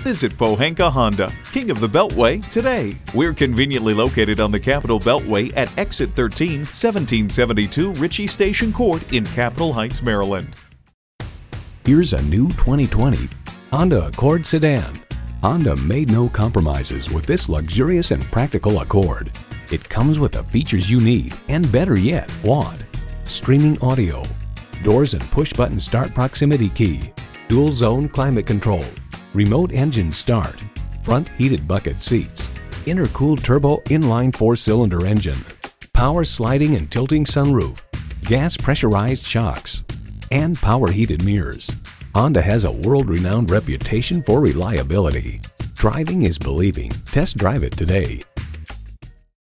Visit Pohanka Honda, King of the Beltway, today. We're conveniently located on the Capitol Beltway at Exit 13, 1772 Ritchie Station Court in Capitol Heights, Maryland. Here's a new 2020 Honda Accord sedan. Honda made no compromises with this luxurious and practical Accord. It comes with the features you need and better yet, want. Streaming audio, doors and push button start proximity key, dual zone climate control, remote engine start, front heated bucket seats, intercooled turbo inline four cylinder engine, power sliding and tilting sunroof, gas pressurized shocks, and power heated mirrors. Honda has a world renowned reputation for reliability. Driving is believing. Test drive it today.